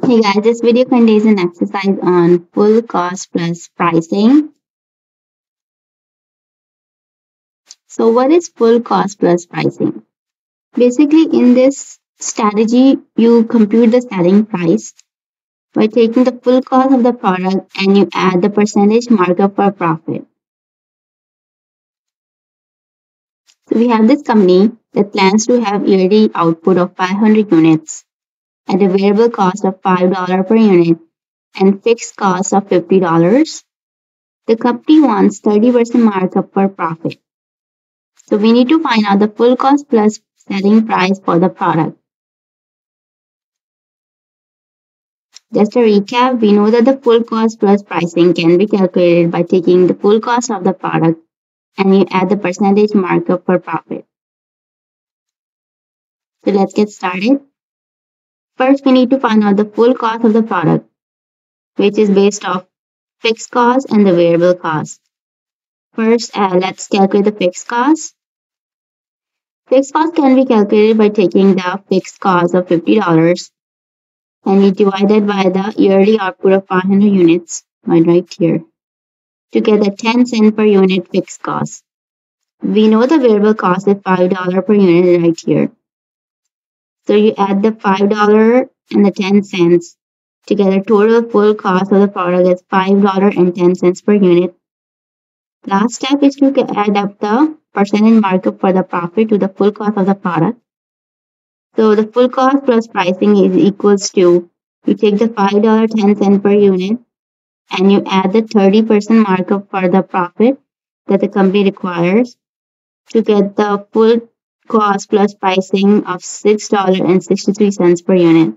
Hey guys, this video contains an exercise on full cost plus pricing. So what is full cost plus pricing? Basically in this strategy, you compute the selling price by taking the full cost of the product and you add the percentage markup for profit. So we have this company that plans to have yearly output of 500 units at a variable cost of $5 per unit and fixed cost of $50. The company wants 30% markup for profit. So we need to find out the full cost plus selling price for the product. Just a recap, we know that the full cost plus pricing can be calculated by taking the full cost of the product and you add the percentage markup for profit. So let's get started. First, we need to find out the full cost of the product, which is based off fixed cost and the variable cost. First, uh, let's calculate the fixed cost. Fixed cost can be calculated by taking the fixed cost of $50 and we divide it by the yearly output of 500 units, right here, to get the 10 cent per unit fixed cost. We know the variable cost is $5 per unit right here. So you add the $5 and the 10 cents together. Total full cost of the product is $5.10 per unit. Last step is to add up the percentage markup for the profit to the full cost of the product. So the full cost plus pricing is equals to you take the $5.10 per unit and you add the 30% markup for the profit that the company requires to get the full cost plus pricing of $6.63 per unit.